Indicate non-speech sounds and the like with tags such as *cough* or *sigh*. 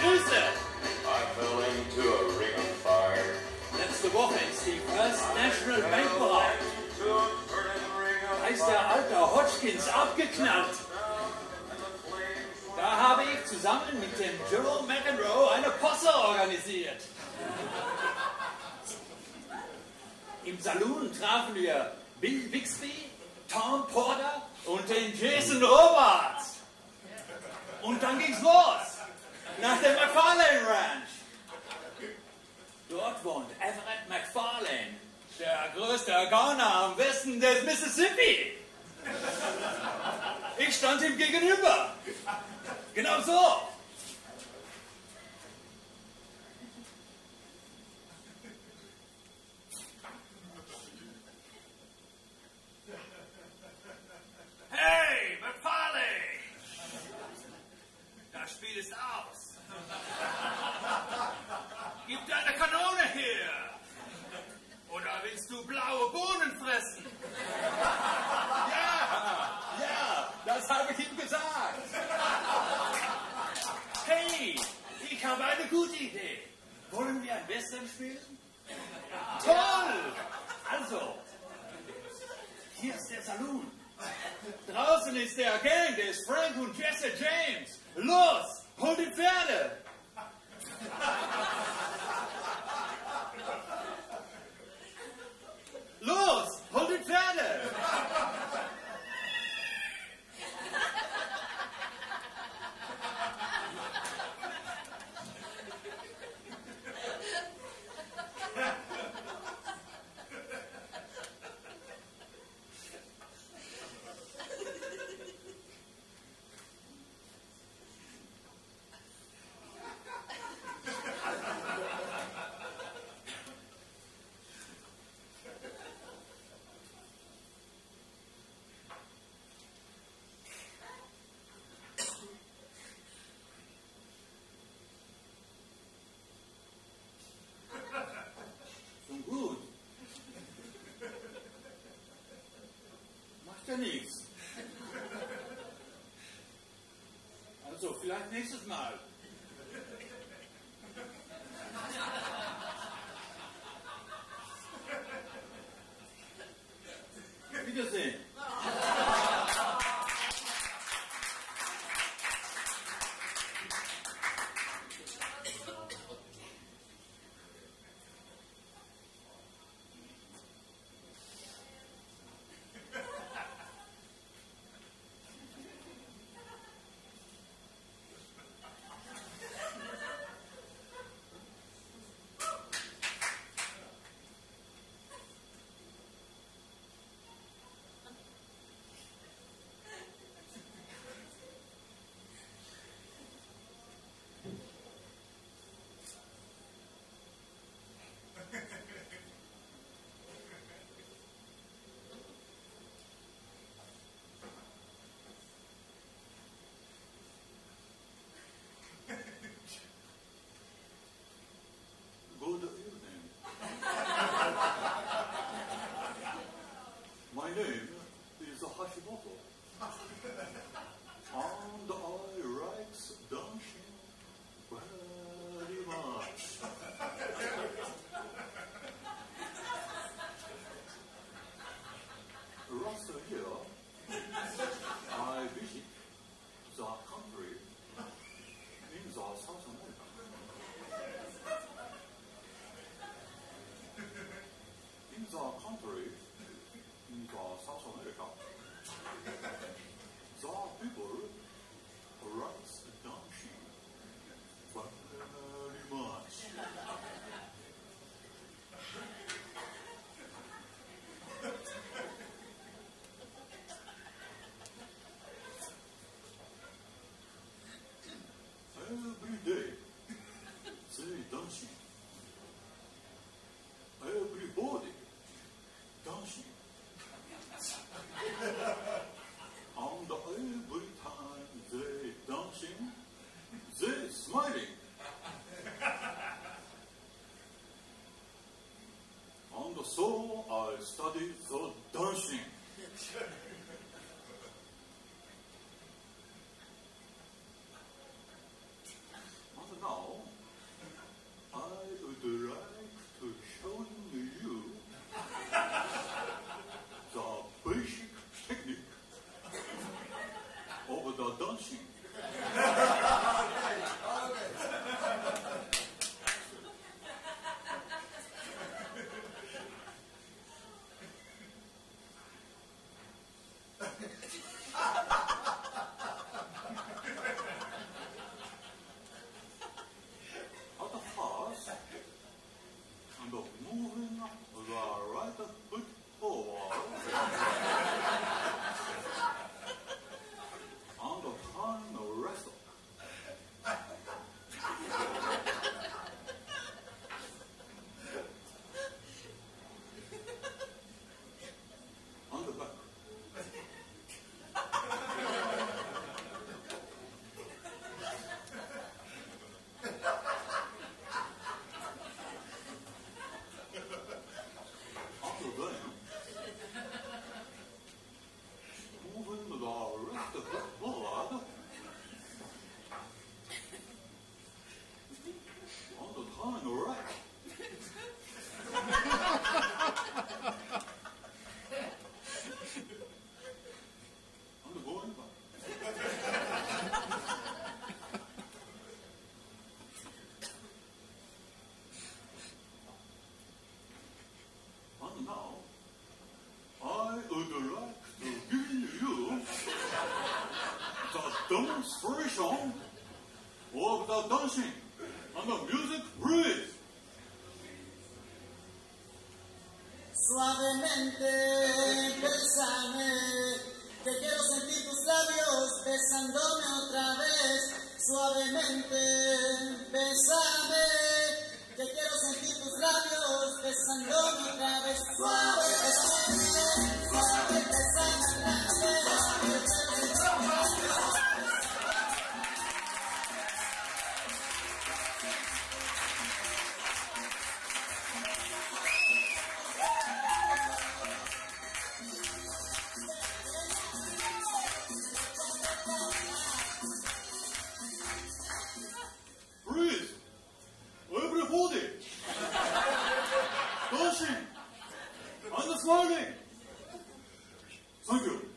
Grüße. I fell into a ring of fire. Letzte Woche ist die First National Bank bereit. Da ist der alte Hodgkins abgeknallt. Da habe ich zusammen mit dem Jerome McEnroe eine Posse organisiert. Im Saloon trafen wir Bill Bixby, Tom Porter und den Jason Robards. Und dann ging's los. Nach der McFarlane Ranch. Dort wohnt Everett McFarlane, der größte Gauner am Westen des Mississippi. Ich stand ihm gegenüber. Genau so. Hey, McFarlane! Das Spiel ist aus. Gib deine Kanone her! Oder willst du blaue Bohnen fressen? Ja, ja, das habe ich ihm gesagt. Hey, ich habe eine gute Idee. Wollen wir ein Western spielen? Toll! Also, hier ist der Saloon. Draußen ist der Gang des Frank und Jesse James. Los, hol die Pferde! Los, hol die Pferde! Schon gut. Macht ja nichts. Also, vielleicht nächstes Mal. Wiedersehen. so I studied the dancing. *laughs* dancing and the music. Suavemente, bésame, que quiero sentir tus labios besándome otra vez. Suavemente, bésame, que quiero sentir tus labios besándome otra vez. Suave. washing, on the floating. Thank you.